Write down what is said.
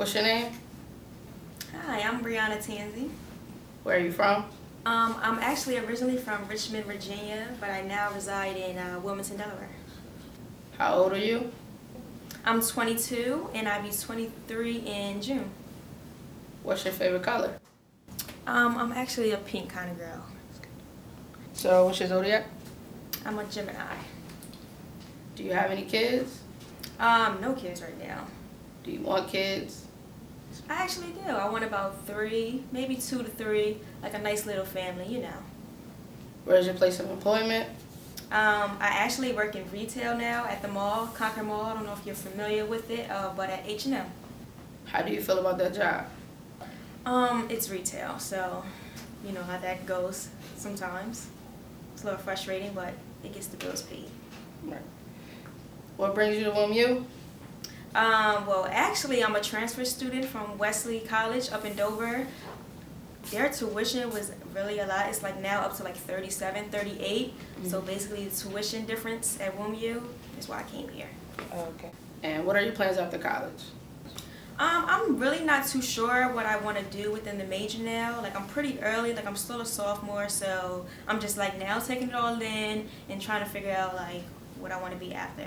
What's your name? Hi, I'm Brianna Tansey. Where are you from? Um, I'm actually originally from Richmond, Virginia, but I now reside in uh, Wilmington, Delaware. How old are you? I'm 22 and I'll be 23 in June. What's your favorite color? Um, I'm actually a pink kind of girl. So, what's your zodiac? I'm a Gemini. Do you have any kids? Um, no kids right now. Do you want kids? I actually do. I want about three, maybe two to three, like a nice little family, you know. Where's your place of employment? Um, I actually work in retail now at the mall, Concord Mall. I don't know if you're familiar with it, uh, but at H&M. How do you feel about that job? Um, it's retail, so you know how that goes sometimes. It's a little frustrating, but it gets the bills paid. Right. What brings you to WMU? Um, well, actually, I'm a transfer student from Wesley College up in Dover. Their tuition was really a lot. It's like now up to like 37, 38. So basically, the tuition difference at WMU is why I came here. Okay. And what are your plans after college? Um, I'm really not too sure what I want to do within the major now. Like I'm pretty early, like I'm still a sophomore, so I'm just like now taking it all in and trying to figure out like what I want to be after.